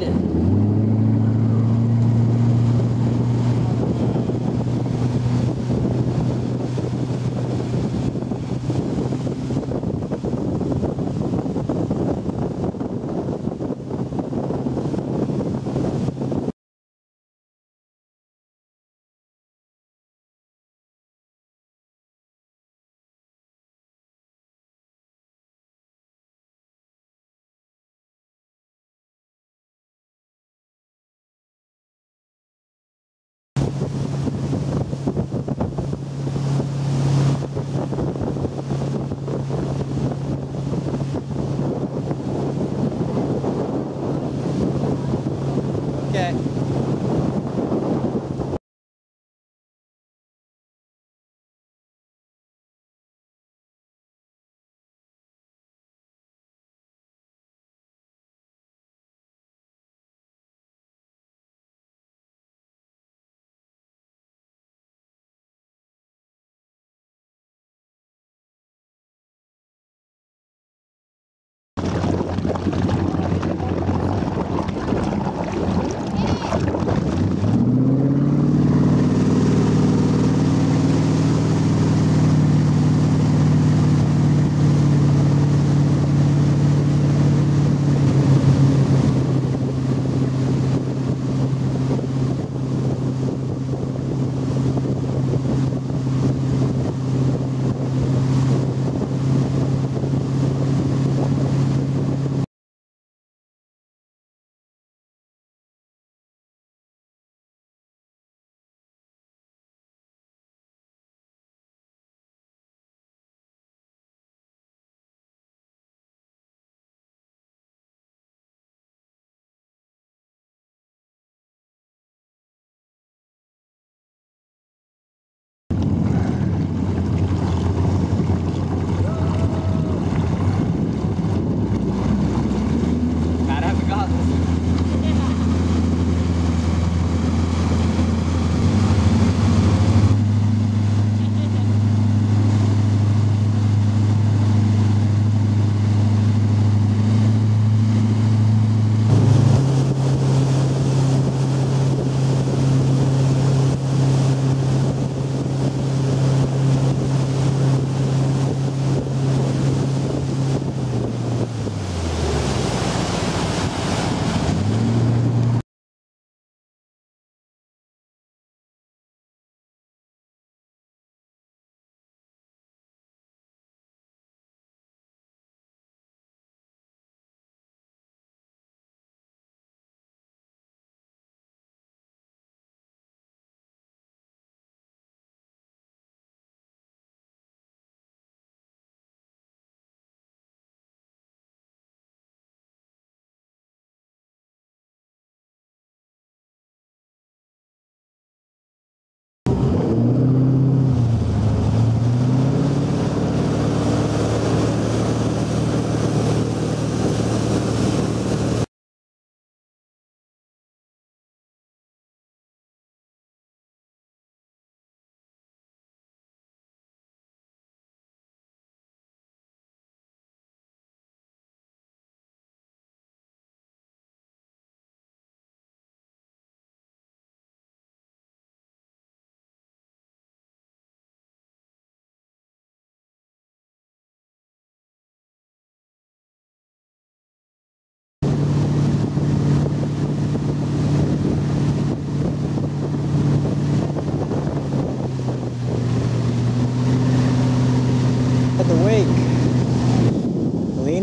did it.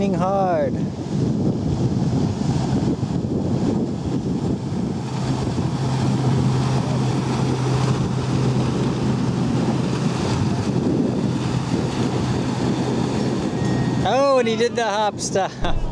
Raining hard. Oh, and he did the hop stop.